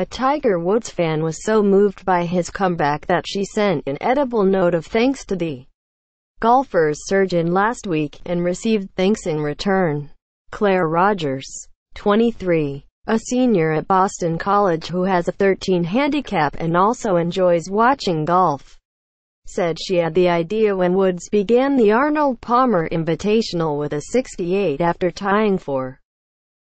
A Tiger Woods fan was so moved by his comeback that she sent an edible note of thanks to the golfer's surgeon last week, and received thanks in return. Claire Rogers, 23, a senior at Boston College who has a 13 handicap and also enjoys watching golf, said she had the idea when Woods began the Arnold Palmer Invitational with a 68 after tying for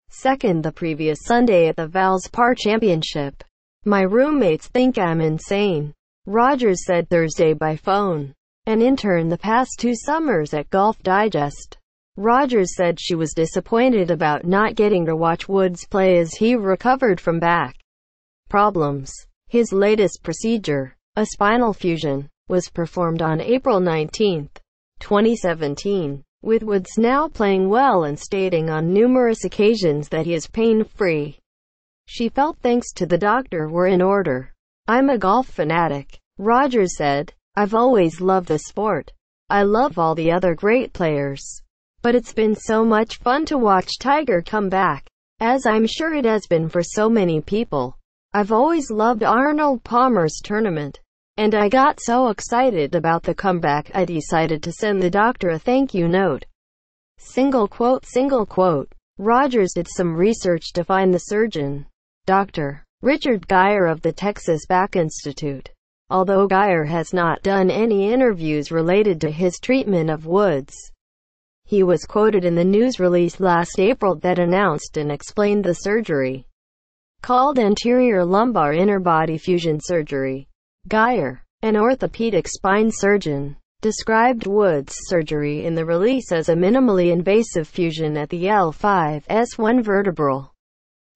second the previous Sunday at the Valspar Championship. My roommates think I'm insane. Rogers said Thursday by phone. An intern the past two summers at Golf Digest. Rogers said she was disappointed about not getting to watch Woods play as he recovered from back problems. His latest procedure, a spinal fusion, was performed on April 19, 2017, with Woods now playing well and stating on numerous occasions that he is pain-free. She felt thanks to the doctor were in order. I'm a golf fanatic, Rogers said. I've always loved the sport. I love all the other great players. But it's been so much fun to watch Tiger come back, as I'm sure it has been for so many people. I've always loved Arnold Palmer's tournament, and I got so excited about the comeback I decided to send the doctor a thank you note. Single quote, single quote. Rogers did some research to find the surgeon, Dr. Richard Guyer of the Texas Back Institute. Although Guyer has not done any interviews related to his treatment of Woods, he was quoted in the news release last April that announced and explained the surgery. Called anterior lumbar interbody fusion surgery. Guyer, an orthopedic spine surgeon, described Woods' surgery in the release as a minimally invasive fusion at the L5-S1 vertebral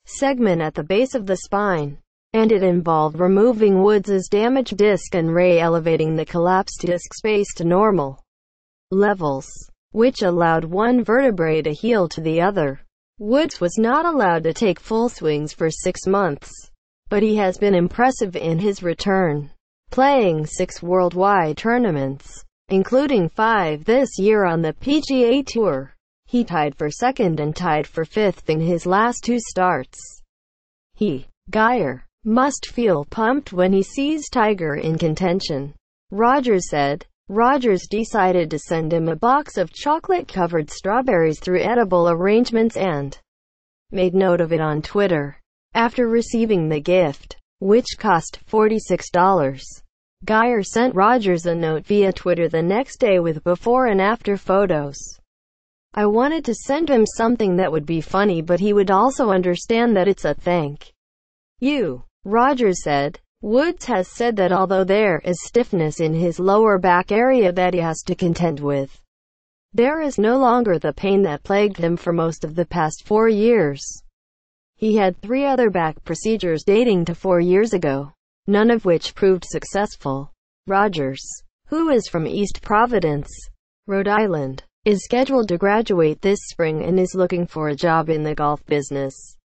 segment at the base of the spine and it involved removing Woods' damaged disc and re-elevating the collapsed disc space to normal levels, which allowed one vertebrae to heal to the other. Woods was not allowed to take full swings for six months, but he has been impressive in his return, playing six worldwide tournaments, including five this year on the PGA Tour. He tied for second and tied for fifth in his last two starts. He, Guyer, must feel pumped when he sees Tiger in contention. Rogers said. Rogers decided to send him a box of chocolate-covered strawberries through edible arrangements and made note of it on Twitter. After receiving the gift, which cost $46, Guyer sent Rogers a note via Twitter the next day with before and after photos. I wanted to send him something that would be funny but he would also understand that it's a thank you. Rogers said. Woods has said that although there is stiffness in his lower back area that he has to contend with, there is no longer the pain that plagued him for most of the past four years. He had three other back procedures dating to four years ago, none of which proved successful. Rogers, who is from East Providence, Rhode Island, is scheduled to graduate this spring and is looking for a job in the golf business.